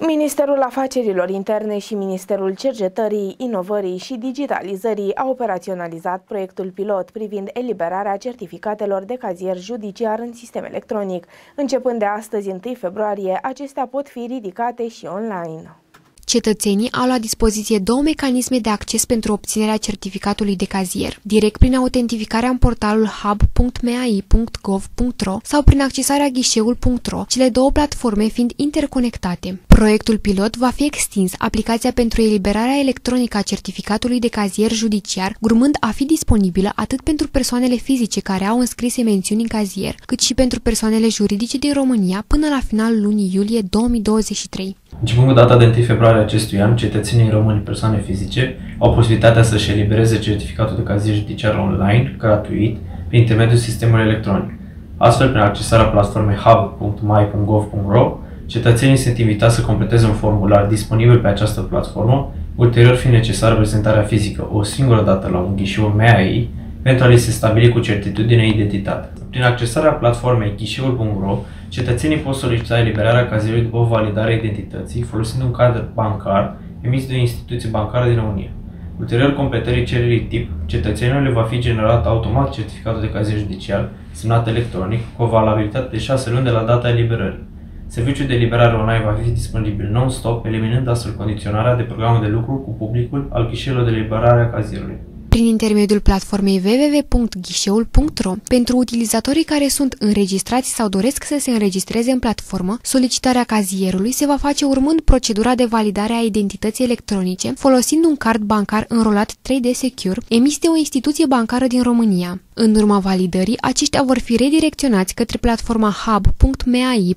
Ministerul Afacerilor Interne și Ministerul Cercetării, Inovării și Digitalizării au operaționalizat proiectul pilot privind eliberarea certificatelor de cazier judiciar în sistem electronic. Începând de astăzi, 1 februarie, acestea pot fi ridicate și online. Cetățenii au la dispoziție două mecanisme de acces pentru obținerea certificatului de cazier, direct prin autentificarea în portalul hub.mai.gov.ro sau prin accesarea ghișeul.ro, cele două platforme fiind interconectate. Proiectul pilot va fi extins aplicația pentru eliberarea electronică a certificatului de cazier judiciar, urmând a fi disponibilă atât pentru persoanele fizice care au înscrise mențiuni în cazier, cât și pentru persoanele juridice din România până la finalul lunii iulie 2023. Începând cu data de 1 februarie acestui an, cetățenii români persoane fizice au posibilitatea să-și elibereze certificatul de cazier judiciar online, gratuit, prin intermediul sistemului electronic. Astfel, prin accesarea platformei hub.mai.gov.ro, cetățenii sunt invitați să completeze un formular disponibil pe această platformă, ulterior fiind necesară prezentarea fizică o singură dată la un ghișeu MAI pentru a li se stabili cu certitudine identitatea. Prin accesarea platformei ghișeul.ro, cetățenii pot solicita eliberarea cazierului după validarea identității folosind un card bancar emis de o instituție bancară din România. Ulterior completării cererii tip, cetățenilor va fi generat automat certificatul de cazier judiciar semnat electronic cu o valabilitate de 6 luni de la data eliberării. Serviciul de eliberare online va fi disponibil non-stop, eliminând astfel condiționarea de programul de lucru cu publicul al ghișeelor de eliberare a cazierului prin intermediul platformei www.ghișeul.ro. Pentru utilizatorii care sunt înregistrați sau doresc să se înregistreze în platformă, solicitarea cazierului se va face urmând procedura de validare a identității electronice, folosind un card bancar înrolat 3D Secure, emis de o instituție bancară din România. În urma validării, aceștia vor fi redirecționați către platforma hub.mai.gov.ro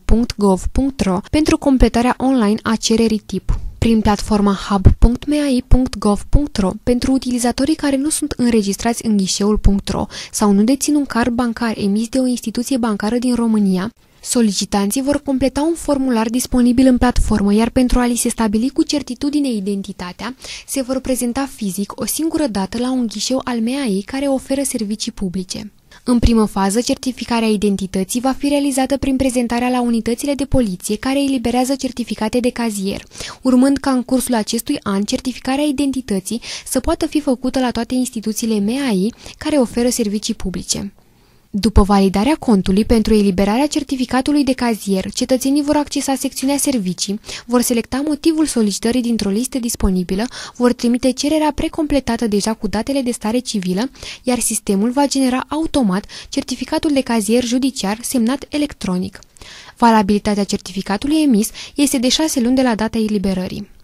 pentru completarea online a cererii tip prin platforma hub.mai.gov.ro pentru utilizatorii care nu sunt înregistrați în ghișeul.ro sau nu dețin un card bancar emis de o instituție bancară din România, Solicitanții vor completa un formular disponibil în platformă, iar pentru a li se stabili cu certitudine identitatea, se vor prezenta fizic o singură dată la un ghișeu al MEAI care oferă servicii publice. În primă fază, certificarea identității va fi realizată prin prezentarea la unitățile de poliție care eliberează certificate de cazier, urmând ca în cursul acestui an certificarea identității să poată fi făcută la toate instituțiile MEAI care oferă servicii publice. După validarea contului pentru eliberarea certificatului de cazier, cetățenii vor accesa secțiunea servicii, vor selecta motivul solicitării dintr-o listă disponibilă, vor trimite cererea precompletată deja cu datele de stare civilă, iar sistemul va genera automat certificatul de cazier judiciar semnat electronic. Valabilitatea certificatului emis este de 6 luni de la data eliberării.